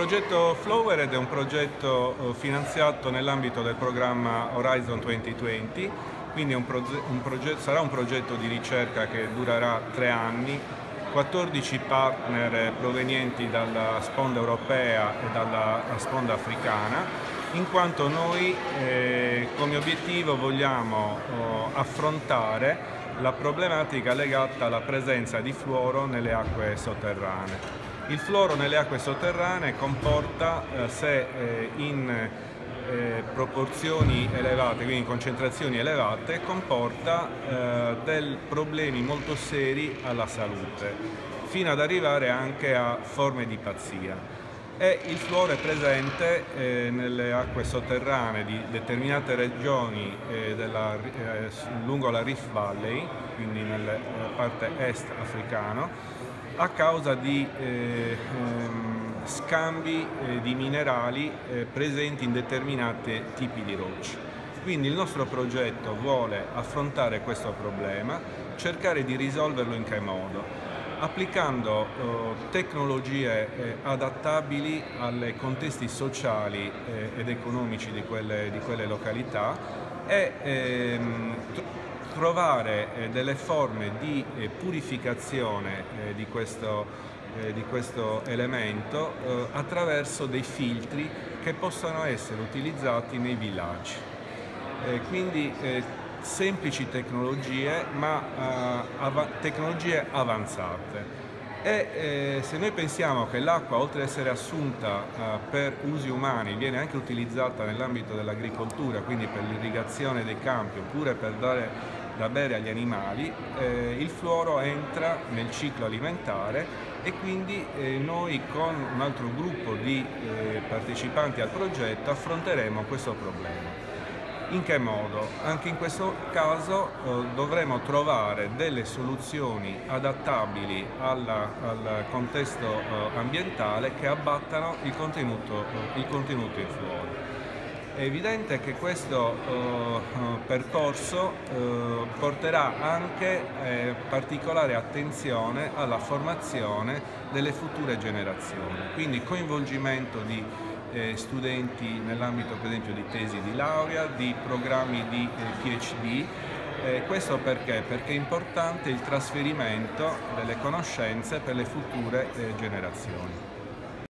progetto Flowered è un progetto eh, finanziato nell'ambito del programma Horizon 2020, quindi un un sarà un progetto di ricerca che durerà tre anni, 14 partner provenienti dalla sponda europea e dalla sponda africana, in quanto noi eh, come obiettivo vogliamo oh, affrontare la problematica legata alla presenza di fluoro nelle acque sotterranee. Il fluoro nelle acque sotterranee comporta, eh, se eh, in eh, proporzioni elevate, quindi in concentrazioni elevate, comporta eh, dei problemi molto seri alla salute, fino ad arrivare anche a forme di pazzia. E il fluoro è presente eh, nelle acque sotterranee di determinate regioni eh, della, lungo la Rift Valley, quindi nella parte est africano, a causa di eh, ehm, scambi eh, di minerali eh, presenti in determinati tipi di rocce. Quindi il nostro progetto vuole affrontare questo problema, cercare di risolverlo in che modo? Applicando eh, tecnologie eh, adattabili ai contesti sociali eh, ed economici di quelle, di quelle località e ehm, trovare eh, delle forme di eh, purificazione di questo, di, questo, elemento attraverso dei filtri che possano essere utilizzati nei villaggi. quindi semplici tecnologie ma tecnologie avanzate. E eh, se noi pensiamo che l'acqua, oltre ad essere assunta eh, per usi umani, viene anche utilizzata nell'ambito dell'agricoltura, quindi per l'irrigazione dei campi oppure per dare da bere agli animali, eh, il fluoro entra nel ciclo alimentare e quindi eh, noi con un altro gruppo di eh, partecipanti al progetto affronteremo questo problema. In che modo? Anche in questo caso eh, dovremo trovare delle soluzioni adattabili alla, al contesto eh, ambientale che abbattano il contenuto, il contenuto in fluoro. È evidente che questo eh, percorso eh, porterà anche eh, particolare attenzione alla formazione delle future generazioni, quindi coinvolgimento di eh, studenti nell'ambito per esempio di tesi di laurea, di programmi di eh, PhD, eh, questo perché? Perché è importante il trasferimento delle conoscenze per le future generazioni.